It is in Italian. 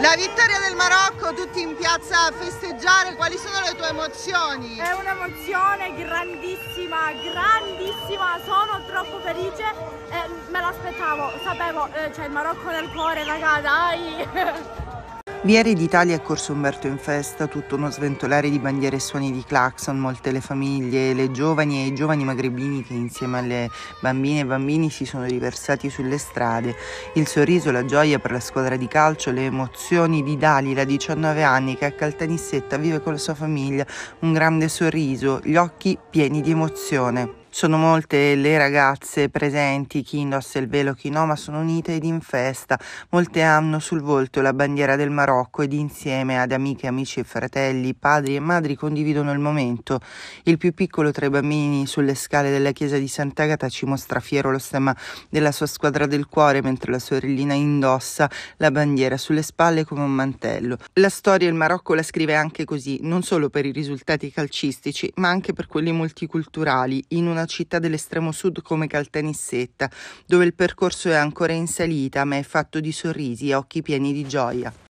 La vittoria del Marocco, tutti in piazza a festeggiare, quali sono le tue emozioni? È un'emozione grandissima, grandissima, sono troppo felice e me l'aspettavo, sapevo, eh, c'è il Marocco nel cuore, raga, dai! Vieri d'Italia è corso Umberto in festa, tutto uno sventolare di bandiere e suoni di clacson, molte le famiglie, le giovani e i giovani magrebini che insieme alle bambine e bambini si sono riversati sulle strade. Il sorriso, la gioia per la squadra di calcio, le emozioni di Dalila, 19 anni, che a Caltanissetta vive con la sua famiglia, un grande sorriso, gli occhi pieni di emozione. Sono molte le ragazze presenti, chi indossa il velo, chi no, ma sono unite ed in festa. Molte hanno sul volto la bandiera del Marocco ed insieme ad amiche, amici e fratelli, padri e madri condividono il momento. Il più piccolo tra i bambini sulle scale della chiesa di Sant'Agata ci mostra fiero lo stemma della sua squadra del cuore mentre la sorellina indossa la bandiera sulle spalle come un mantello. La storia il Marocco la scrive anche così, non solo per i risultati calcistici, ma anche per quelli multiculturali, in una città dell'estremo sud come Caltanissetta, dove il percorso è ancora in salita ma è fatto di sorrisi e occhi pieni di gioia.